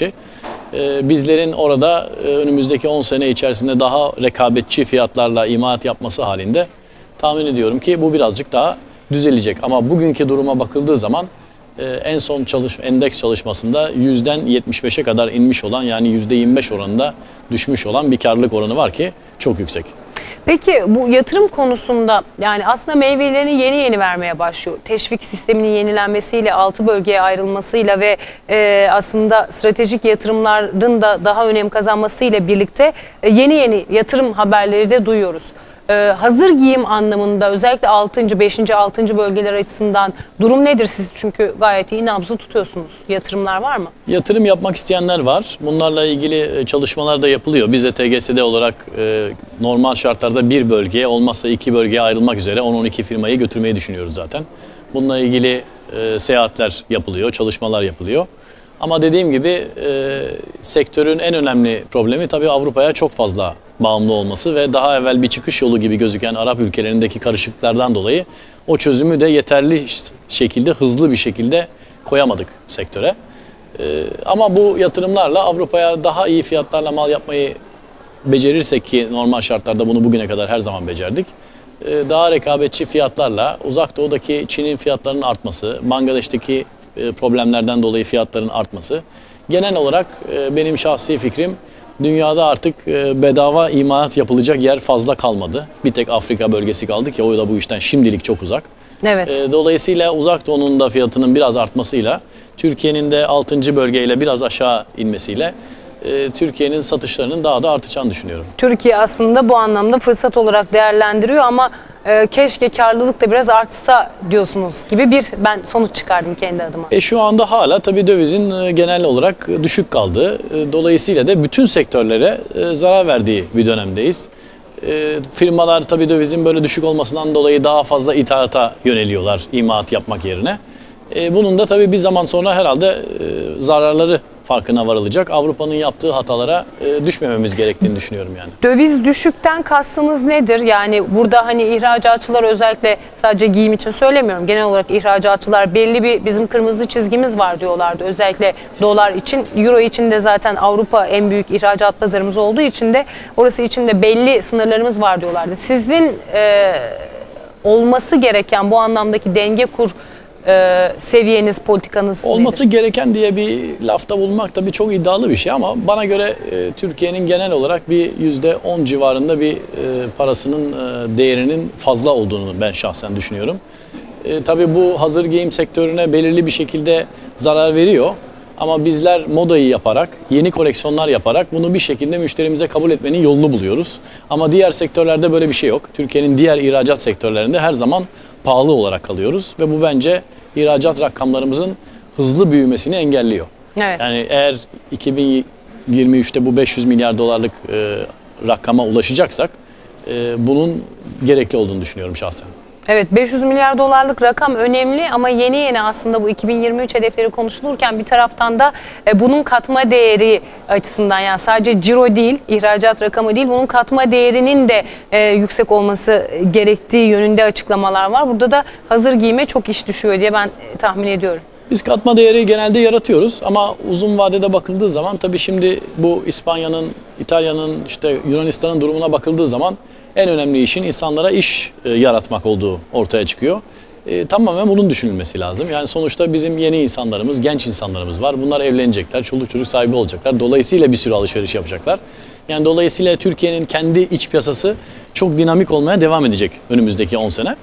Ee, Bizlerin orada e, önümüzdeki 10 sene içerisinde daha rekabetçi fiyatlarla imalat yapması halinde tahmin ediyorum ki bu birazcık daha düzelecek. Ama bugünkü duruma bakıldığı zaman e, en son çalış endeks çalışmasında yüzden 75'e kadar inmiş olan yani yüzde 25 oranında düşmüş olan bir karlılık oranı var ki çok yüksek. Peki bu yatırım konusunda yani aslında meyvelerini yeni yeni vermeye başlıyor. Teşvik sisteminin yenilenmesiyle, altı bölgeye ayrılmasıyla ve e, aslında stratejik yatırımların da daha önem kazanmasıyla birlikte e, yeni yeni yatırım haberleri de duyuyoruz. E, hazır giyim anlamında özellikle 6. 5. 6. bölgeler açısından durum nedir siz? Çünkü gayet iyi nabzı tutuyorsunuz. Yatırımlar var mı? Yatırım yapmak isteyenler var. Bunlarla ilgili e, çalışmalar da yapılıyor. Biz de TGS'de olarak e, normal şartlarda bir bölgeye olmazsa iki bölgeye ayrılmak üzere 10-12 firmayı götürmeyi düşünüyoruz zaten. Bununla ilgili e, seyahatler yapılıyor, çalışmalar yapılıyor. Ama dediğim gibi e, sektörün en önemli problemi tabii Avrupa'ya çok fazla bağımlı olması ve daha evvel bir çıkış yolu gibi gözüken Arap ülkelerindeki karışıklıklardan dolayı o çözümü de yeterli şekilde, hızlı bir şekilde koyamadık sektöre. Ee, ama bu yatırımlarla Avrupa'ya daha iyi fiyatlarla mal yapmayı becerirsek ki normal şartlarda bunu bugüne kadar her zaman becerdik. Ee, daha rekabetçi fiyatlarla uzak doğudaki Çin'in fiyatlarının artması, Bangladeş'teki e, problemlerden dolayı fiyatların artması. Genel olarak e, benim şahsi fikrim dünyada artık e, bedava imalat yapılacak yer fazla kalmadı. Bir tek Afrika bölgesi kaldı ki o da bu işten şimdilik çok uzak. Evet. E, Dolayısıyla uzak doğunun da fiyatının biraz artmasıyla Türkiye'nin de 6. bölgeyle biraz aşağı inmesiyle e, Türkiye'nin satışlarının daha da artacağını düşünüyorum. Türkiye aslında bu anlamda fırsat olarak değerlendiriyor ama e, keşke karlılık da biraz artsa diyorsunuz gibi bir ben sonuç çıkardım kendi adıma. E şu anda hala tabii dövizin e, genel olarak düşük kaldığı, e, dolayısıyla da bütün sektörlere e, zarar verdiği bir dönemdeyiz. E, firmalar tabii dövizin böyle düşük olmasından dolayı daha fazla ithalata yöneliyorlar imalat yapmak yerine. E, bunun da tabii bir zaman sonra herhalde e, zararları farkına varılacak. Avrupa'nın yaptığı hatalara e, düşmememiz gerektiğini düşünüyorum yani. Döviz düşükten kastınız nedir? Yani burada hani ihracatçılar özellikle sadece giyim için söylemiyorum. Genel olarak ihracatçılar belli bir bizim kırmızı çizgimiz var diyorlardı. Özellikle dolar için, euro için de zaten Avrupa en büyük ihracat pazarımız olduğu için de orası için de belli sınırlarımız var diyorlardı. Sizin e, olması gereken bu anlamdaki denge kur e, seviyeniz, politikanız Olması nedir? gereken diye bir lafta bulmak tabii çok iddialı bir şey ama bana göre e, Türkiye'nin genel olarak bir yüzde on civarında bir e, parasının e, değerinin fazla olduğunu ben şahsen düşünüyorum. E, tabii bu hazır giyim sektörüne belirli bir şekilde zarar veriyor. Ama bizler modayı yaparak, yeni koleksiyonlar yaparak bunu bir şekilde müşterimize kabul etmenin yolunu buluyoruz. Ama diğer sektörlerde böyle bir şey yok. Türkiye'nin diğer ihracat sektörlerinde her zaman pahalı olarak kalıyoruz ve bu bence ihracat rakamlarımızın hızlı büyümesini engelliyor. Evet. Yani eğer 2023'te bu 500 milyar dolarlık e, rakama ulaşacaksak e, bunun gerekli olduğunu düşünüyorum şahsen. Evet 500 milyar dolarlık rakam önemli ama yeni yeni aslında bu 2023 hedefleri konuşulurken bir taraftan da e, bunun katma değeri açısından yani sadece ciro değil, ihracat rakamı değil bunun katma değerinin de e, yüksek olması gerektiği yönünde açıklamalar var. Burada da hazır giyime çok iş düşüyor diye ben e, tahmin ediyorum. Biz katma değeri genelde yaratıyoruz ama uzun vadede bakıldığı zaman tabii şimdi bu İspanya'nın, İtalya'nın, işte Yunanistan'ın durumuna bakıldığı zaman en önemli işin insanlara iş e, yaratmak olduğu ortaya çıkıyor. E, tamamen bunun düşünülmesi lazım. Yani sonuçta bizim yeni insanlarımız, genç insanlarımız var. Bunlar evlenecekler, çoluk çocuk sahibi olacaklar. Dolayısıyla bir sürü alışveriş yapacaklar. Yani dolayısıyla Türkiye'nin kendi iç piyasası çok dinamik olmaya devam edecek önümüzdeki 10 sene.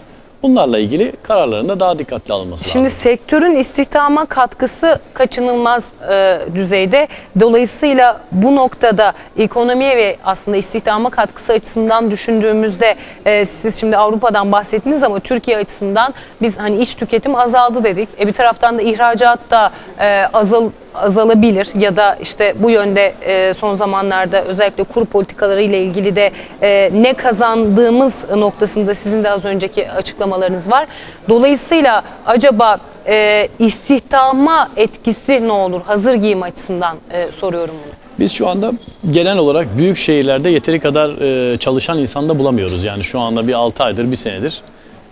Bunlarla ilgili kararlarında daha dikkatli alınması Şimdi lazım. sektörün istihdama katkısı kaçınılmaz e, düzeyde. Dolayısıyla bu noktada ekonomiye ve aslında istihdama katkısı açısından düşündüğümüzde e, siz şimdi Avrupa'dan bahsettiniz ama Türkiye açısından biz hani iç tüketim azaldı dedik. E, bir taraftan da ihracat da e, azal azalabilir ya da işte bu yönde e, son zamanlarda özellikle kur politikaları ile ilgili de e, ne kazandığımız noktasında sizin de az önceki açıklamalarınız var. Dolayısıyla acaba e, istihdama etkisi ne olur? Hazır giyim açısından e, soruyorum bunu. Biz şu anda genel olarak büyük şehirlerde yeteri kadar e, çalışan insan da bulamıyoruz. Yani şu anda bir 6 aydır, bir senedir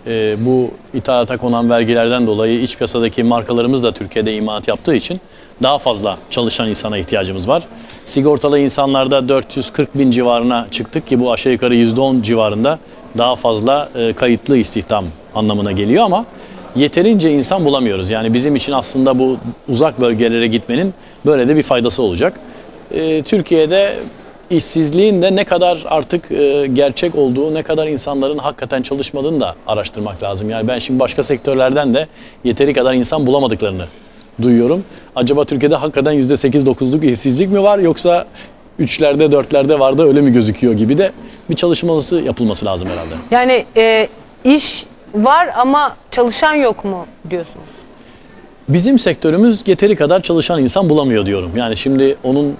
e, bu ithalata konan vergilerden dolayı iç piyasadaki markalarımız da Türkiye'de imalat yaptığı için daha fazla çalışan insana ihtiyacımız var. Sigortalı insanlarda 440 bin civarına çıktık ki bu aşağı yukarı %10 civarında daha fazla e, kayıtlı istihdam anlamına geliyor ama yeterince insan bulamıyoruz. Yani bizim için aslında bu uzak bölgelere gitmenin böyle de bir faydası olacak. E, Türkiye'de işsizliğin de ne kadar artık e, gerçek olduğu, ne kadar insanların hakikaten çalışmadığını da araştırmak lazım. Yani ben şimdi başka sektörlerden de yeteri kadar insan bulamadıklarını duyuyorum. Acaba Türkiye'de hakikaten %8-9'luk işsizlik mi var yoksa 3'lerde 4'lerde var da öyle mi gözüküyor gibi de bir çalışması yapılması lazım herhalde. Yani e, iş var ama çalışan yok mu diyorsunuz? Bizim sektörümüz yeteri kadar çalışan insan bulamıyor diyorum. Yani şimdi onun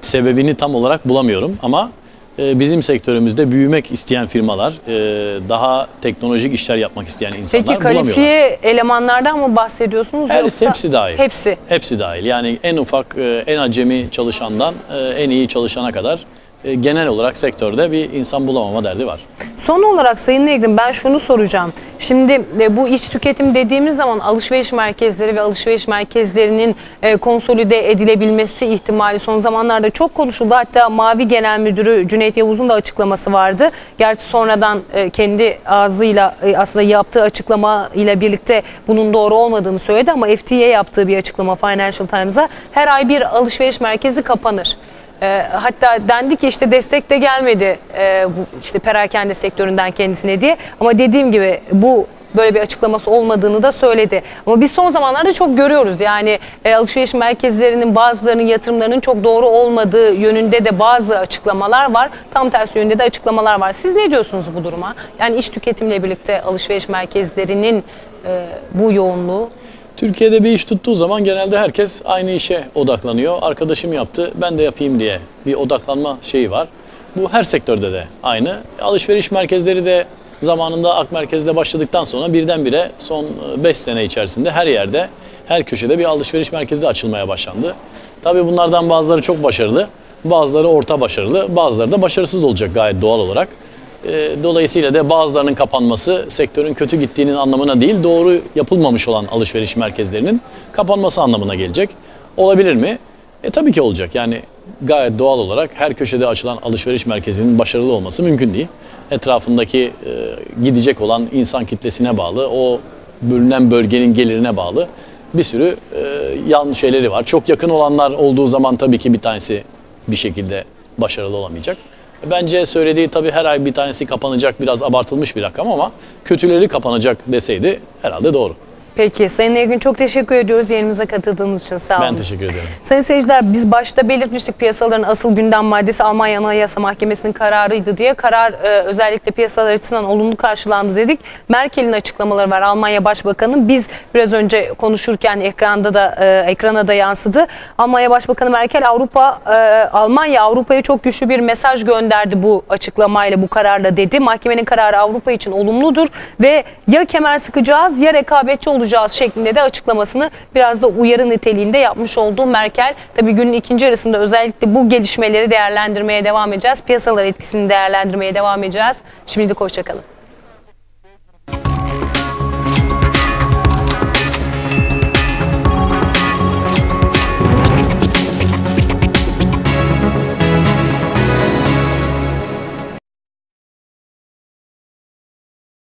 sebebini tam olarak bulamıyorum ama bizim sektörümüzde büyümek isteyen firmalar, e, daha teknolojik işler yapmak isteyen insanlar Peki bulamıyorlar. kalifiye elemanlardan mı bahsediyorsunuz? Her, yoksa- hepsi dahil. Hepsi. Hepsi dahil. Yani en ufak, e, en acemi çalışandan e, en iyi çalışana kadar e, genel olarak sektörde bir insan bulamama derdi var. Son olarak Sayın Negrin ben şunu soracağım. Şimdi e, bu iç tüketim dediğimiz zaman alışveriş merkezleri ve alışveriş merkezlerinin e, konsolide edilebilmesi ihtimali son zamanlarda çok konuşuldu. Hatta Mavi Genel Müdürü Cüneyt Yavuz'un da açıklaması vardı. Gerçi sonradan kendi ağzıyla aslında yaptığı açıklama ile birlikte bunun doğru olmadığını söyledi ama FT'ye yaptığı bir açıklama Financial Times'a her ay bir alışveriş merkezi kapanır. E, hatta dendi ki işte destek de gelmedi e, bu işte perakende sektöründen kendisine diye. Ama dediğim gibi bu böyle bir açıklaması olmadığını da söyledi. Ama biz son zamanlarda çok görüyoruz. Yani e, alışveriş merkezlerinin bazılarının yatırımlarının çok doğru olmadığı yönünde de bazı açıklamalar var. Tam tersi yönde de açıklamalar var. Siz ne diyorsunuz bu duruma? Yani iş tüketimle birlikte alışveriş merkezlerinin e, bu yoğunluğu Türkiye'de bir iş tuttuğu zaman genelde herkes aynı işe odaklanıyor. Arkadaşım yaptı, ben de yapayım diye bir odaklanma şeyi var. Bu her sektörde de aynı. Alışveriş merkezleri de zamanında Ak Merkez'de başladıktan sonra birdenbire son 5 sene içerisinde her yerde, her köşede bir alışveriş merkezi açılmaya başlandı. Tabii bunlardan bazıları çok başarılı, bazıları orta başarılı, bazıları da başarısız olacak gayet doğal olarak. E, Dolayısıyla da bazılarının kapanması sektörün kötü gittiğinin anlamına değil, doğru yapılmamış olan alışveriş merkezlerinin kapanması anlamına gelecek. Olabilir mi? E tabii ki olacak. Yani gayet doğal olarak her köşede açılan alışveriş merkezinin başarılı olması mümkün değil. Etrafındaki e, gidecek olan insan kitlesine bağlı, o bölünen bölgenin gelirine bağlı bir sürü e, yan şeyleri var. Çok yakın olanlar olduğu zaman tabii ki bir tanesi bir şekilde başarılı olamayacak. Bence söylediği tabii her ay bir tanesi kapanacak biraz abartılmış bir rakam ama kötüleri kapanacak deseydi herhalde doğru. Peki Sayın Ergün çok teşekkür ediyoruz yayınımıza katıldığınız için sağ olun. Ben teşekkür ederim. Sayın seyirciler biz başta belirtmiştik piyasaların asıl gündem maddesi Almanya Anayasa Mahkemesi'nin kararıydı diye. Karar e, özellikle piyasalar açısından olumlu karşılandı dedik. Merkel'in açıklamaları var Almanya Başbakanı. Biz biraz önce konuşurken ekranda da e, ekrana da yansıdı. Almanya Başbakanı Merkel Avrupa e, Almanya Avrupa'ya çok güçlü bir mesaj gönderdi bu açıklamayla bu kararla dedi. Mahkemenin kararı Avrupa için olumludur ve ya kemer sıkacağız ya rekabetçi olacağız şeklinde de açıklamasını biraz da uyarı niteliğinde yapmış olduğu Merkel. Tabii günün ikinci yarısında özellikle bu gelişmeleri değerlendirmeye devam edeceğiz. Piyasalar etkisini değerlendirmeye devam edeceğiz. Şimdilik hoşçakalın.